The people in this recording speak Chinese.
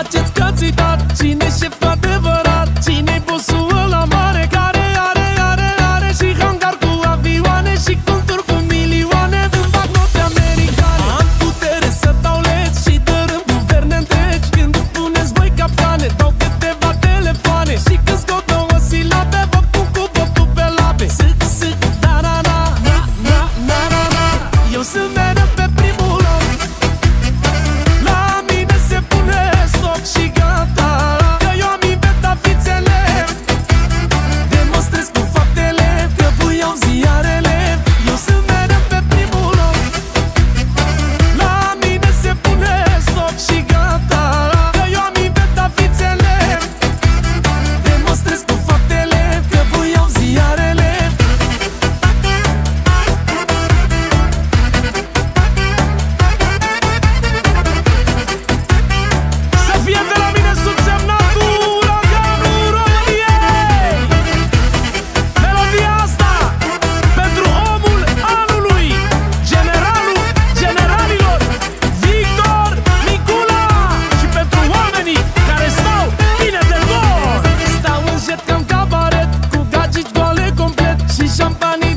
хочет 想把你